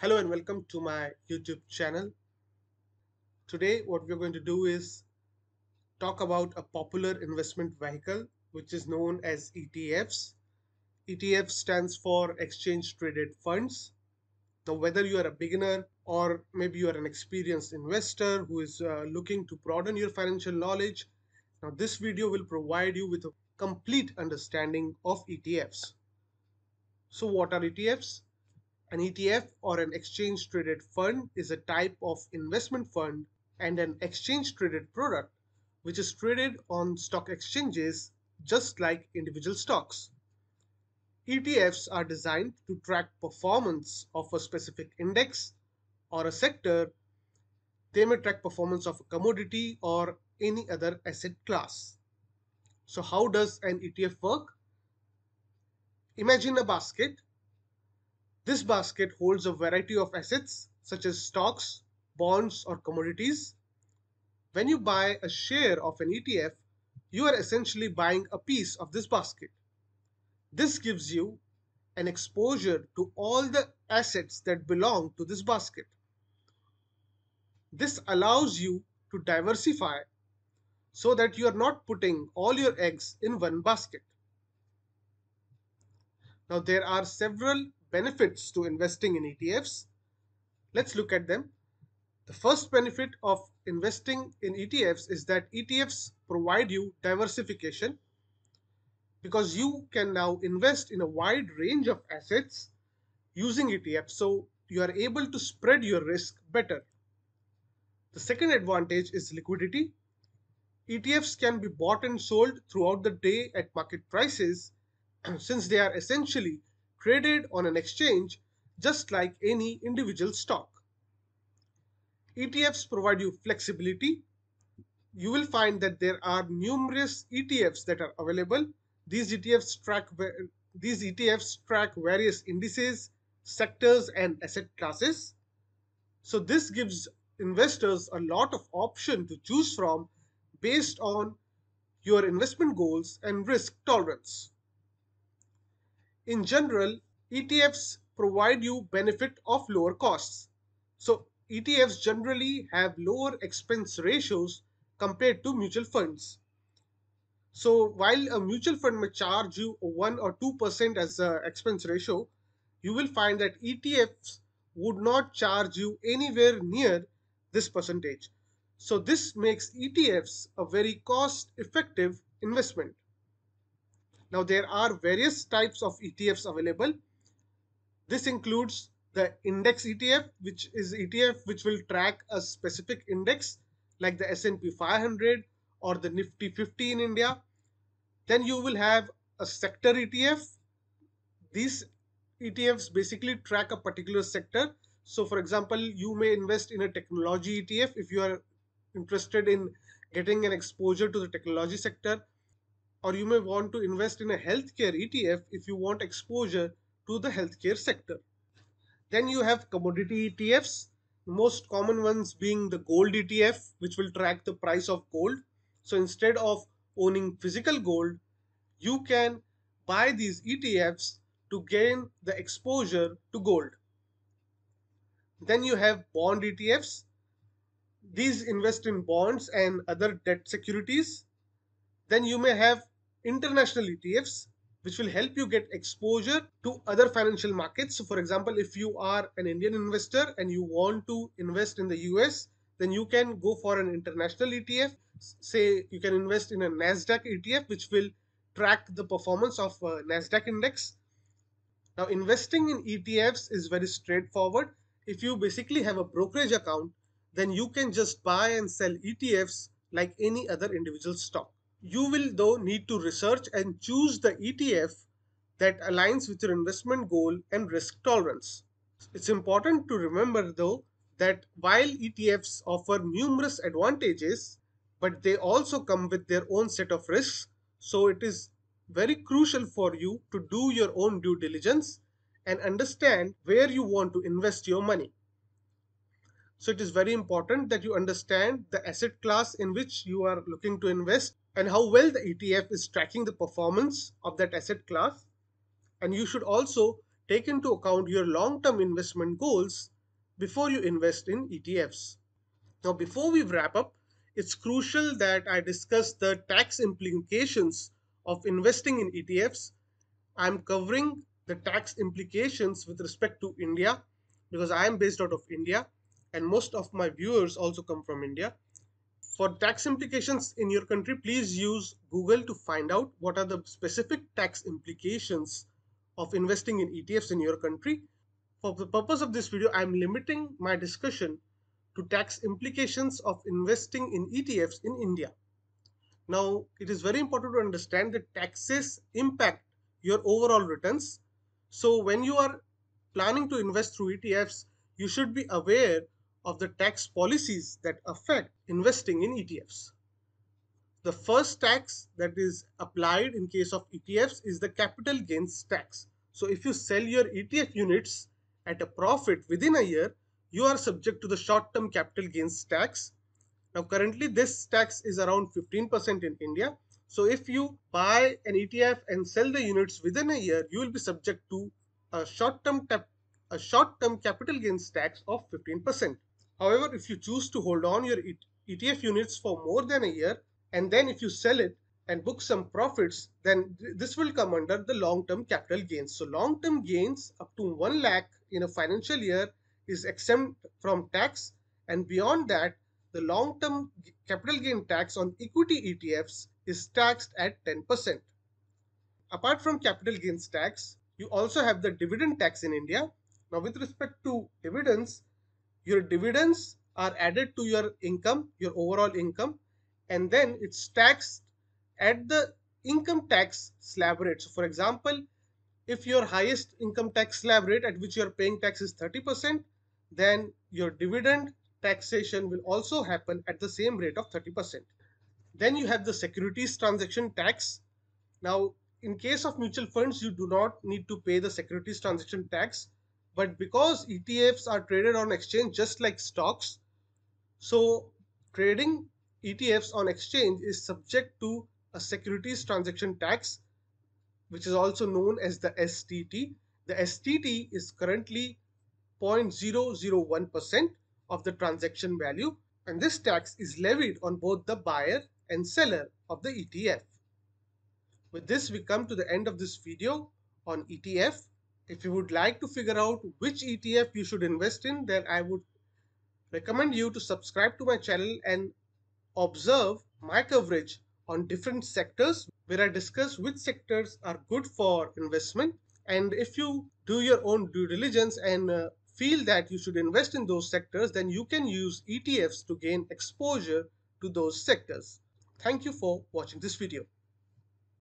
Hello and welcome to my YouTube channel. Today what we're going to do is talk about a popular investment vehicle which is known as ETFs. ETF stands for Exchange Traded Funds. Now whether you are a beginner or maybe you are an experienced investor who is uh, looking to broaden your financial knowledge, now this video will provide you with a complete understanding of ETFs. So what are ETFs? An ETF or an exchange traded fund is a type of investment fund and an exchange traded product which is traded on stock exchanges just like individual stocks. ETFs are designed to track performance of a specific index or a sector. They may track performance of a commodity or any other asset class. So how does an ETF work? Imagine a basket this basket holds a variety of assets such as stocks, bonds, or commodities. When you buy a share of an ETF, you are essentially buying a piece of this basket. This gives you an exposure to all the assets that belong to this basket. This allows you to diversify so that you are not putting all your eggs in one basket. Now there are several benefits to investing in ETFs. Let's look at them. The first benefit of investing in ETFs is that ETFs provide you diversification because you can now invest in a wide range of assets using ETFs. So you are able to spread your risk better. The second advantage is liquidity. ETFs can be bought and sold throughout the day at market prices since they are essentially traded on an exchange just like any individual stock. ETFs provide you flexibility. You will find that there are numerous ETFs that are available. These ETFs track these ETFs track various indices, sectors, and asset classes. So this gives investors a lot of option to choose from based on your investment goals and risk tolerance. In general, ETFs provide you benefit of lower costs. So ETFs generally have lower expense ratios compared to mutual funds. So while a mutual fund may charge you 1 or 2% as an expense ratio, you will find that ETFs would not charge you anywhere near this percentage. So this makes ETFs a very cost effective investment. Now there are various types of ETFs available. This includes the index ETF, which is ETF which will track a specific index like the S&P 500 or the Nifty 50 in India. Then you will have a sector ETF. These ETFs basically track a particular sector. So for example, you may invest in a technology ETF if you are interested in getting an exposure to the technology sector or you may want to invest in a healthcare ETF if you want exposure to the healthcare sector. Then you have commodity ETFs, most common ones being the gold ETF, which will track the price of gold. So instead of owning physical gold, you can buy these ETFs to gain the exposure to gold. Then you have bond ETFs. These invest in bonds and other debt securities. Then you may have international ETFs, which will help you get exposure to other financial markets. So for example, if you are an Indian investor and you want to invest in the US, then you can go for an international ETF. Say you can invest in a NASDAQ ETF, which will track the performance of a NASDAQ index. Now investing in ETFs is very straightforward. If you basically have a brokerage account, then you can just buy and sell ETFs like any other individual stock. You will though need to research and choose the ETF that aligns with your investment goal and risk tolerance. It's important to remember though that while ETFs offer numerous advantages, but they also come with their own set of risks. So it is very crucial for you to do your own due diligence and understand where you want to invest your money. So it is very important that you understand the asset class in which you are looking to invest and how well the ETF is tracking the performance of that asset class. And you should also take into account your long-term investment goals before you invest in ETFs. Now, before we wrap up, it's crucial that I discuss the tax implications of investing in ETFs. I'm covering the tax implications with respect to India because I am based out of India and most of my viewers also come from India. For tax implications in your country, please use Google to find out what are the specific tax implications of investing in ETFs in your country. For the purpose of this video, I'm limiting my discussion to tax implications of investing in ETFs in India. Now, it is very important to understand that taxes impact your overall returns. So when you are planning to invest through ETFs, you should be aware of the tax policies that affect investing in ETFs. The first tax that is applied in case of ETFs is the capital gains tax. So if you sell your ETF units at a profit within a year, you are subject to the short-term capital gains tax. Now currently this tax is around 15% in India. So if you buy an ETF and sell the units within a year, you will be subject to a short-term a short-term capital gains tax of 15%. However, if you choose to hold on your ETF units for more than a year, and then if you sell it and book some profits, then this will come under the long-term capital gains. So long-term gains up to 1 lakh in a financial year is exempt from tax and beyond that the long-term capital gain tax on equity ETFs is taxed at 10%. Apart from capital gains tax, you also have the dividend tax in India. Now with respect to dividends, your dividends are added to your income, your overall income, and then it's taxed at the income tax slab rate. So for example, if your highest income tax slab rate at which you're paying tax is 30%, then your dividend taxation will also happen at the same rate of 30%. Then you have the securities transaction tax. Now, in case of mutual funds, you do not need to pay the securities transaction tax. But because ETFs are traded on exchange just like stocks, so trading ETFs on exchange is subject to a securities transaction tax, which is also known as the STT. The STT is currently 0.001% of the transaction value and this tax is levied on both the buyer and seller of the ETF. With this we come to the end of this video on ETF. If you would like to figure out which ETF you should invest in then I would recommend you to subscribe to my channel and observe my coverage on different sectors where I discuss which sectors are good for investment and if you do your own due diligence and uh, feel that you should invest in those sectors, then you can use ETFs to gain exposure to those sectors. Thank you for watching this video.